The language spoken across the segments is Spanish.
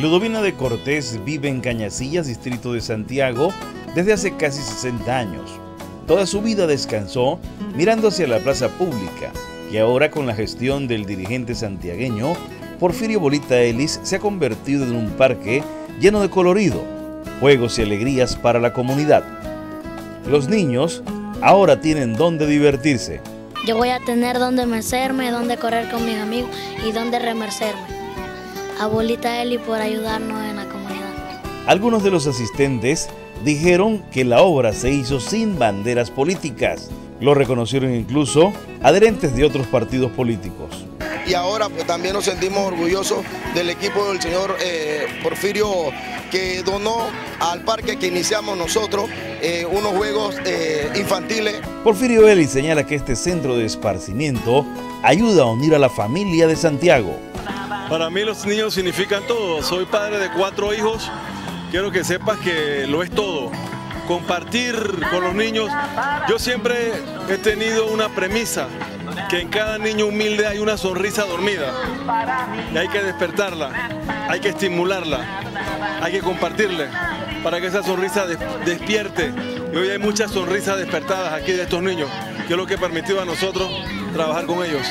Ludovina de Cortés vive en Cañacillas, distrito de Santiago, desde hace casi 60 años. Toda su vida descansó mirando hacia la plaza pública, que ahora con la gestión del dirigente santiagueño, Porfirio Bolita Ellis, se ha convertido en un parque lleno de colorido, juegos y alegrías para la comunidad. Los niños ahora tienen donde divertirse. Yo voy a tener donde mecerme, donde correr con mis amigos y donde remercerme abuelita Eli por ayudarnos en la comunidad. Algunos de los asistentes dijeron que la obra se hizo sin banderas políticas. Lo reconocieron incluso adherentes de otros partidos políticos. Y ahora pues también nos sentimos orgullosos del equipo del señor eh, Porfirio que donó al parque que iniciamos nosotros eh, unos juegos eh, infantiles. Porfirio Eli señala que este centro de esparcimiento ayuda a unir a la familia de Santiago. Para mí los niños significan todo. Soy padre de cuatro hijos. Quiero que sepas que lo es todo. Compartir con los niños. Yo siempre he tenido una premisa, que en cada niño humilde hay una sonrisa dormida. Y hay que despertarla, hay que estimularla, hay que compartirle para que esa sonrisa despierte. Y hoy hay muchas sonrisas despertadas aquí de estos niños, que es lo que ha permitido a nosotros trabajar con ellos.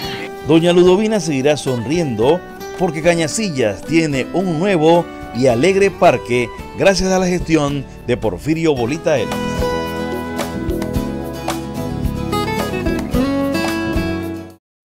Doña Ludovina seguirá sonriendo porque Cañasillas tiene un nuevo y alegre parque gracias a la gestión de Porfirio Bolita